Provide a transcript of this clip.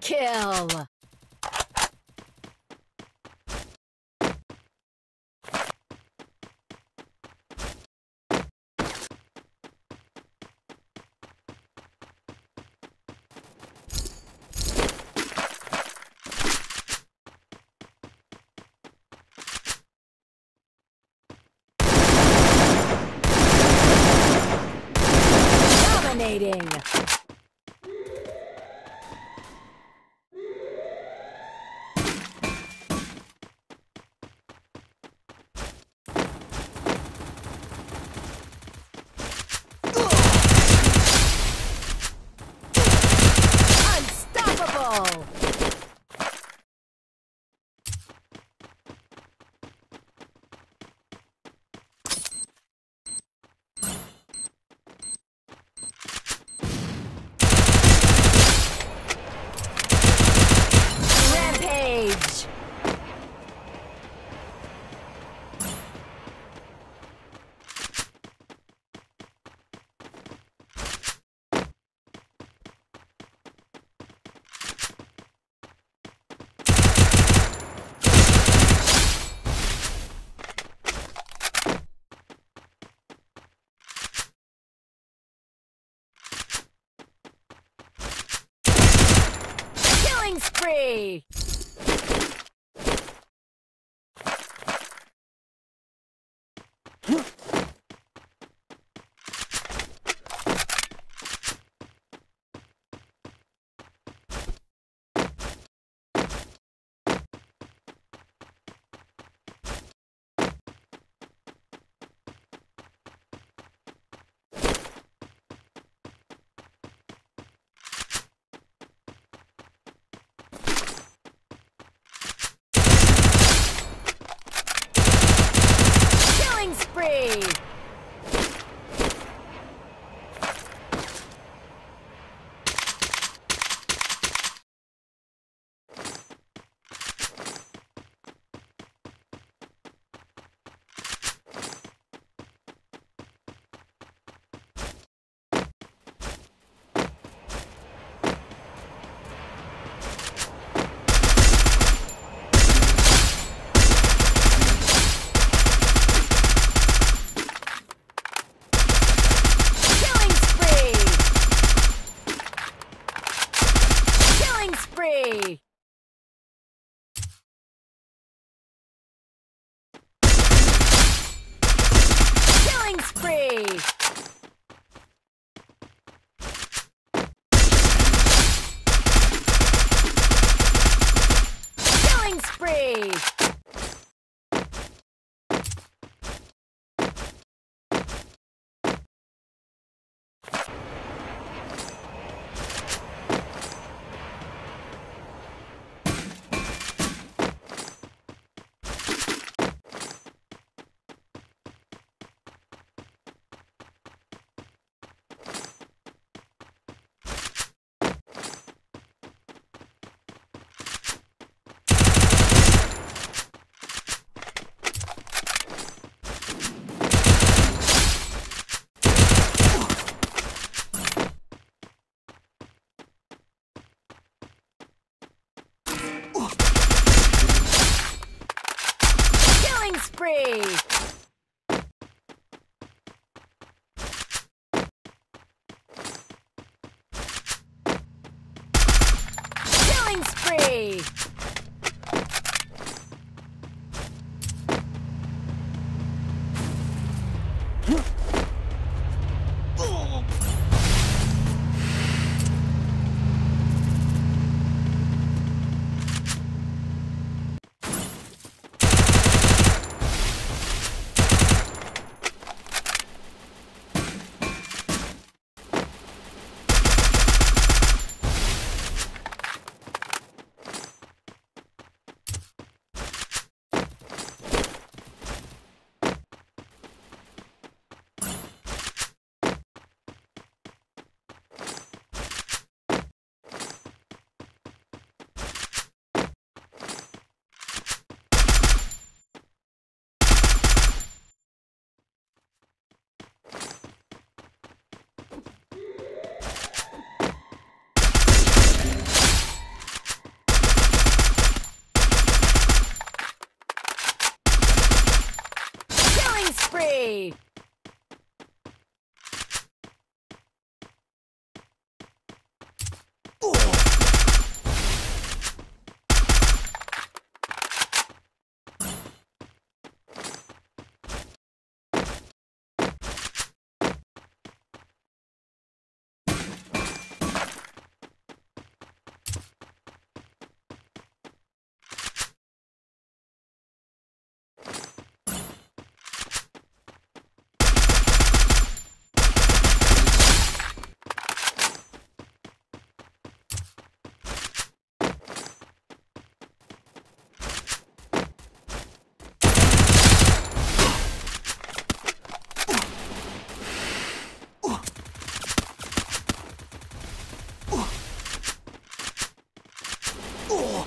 Kill! free. spree. free. 哦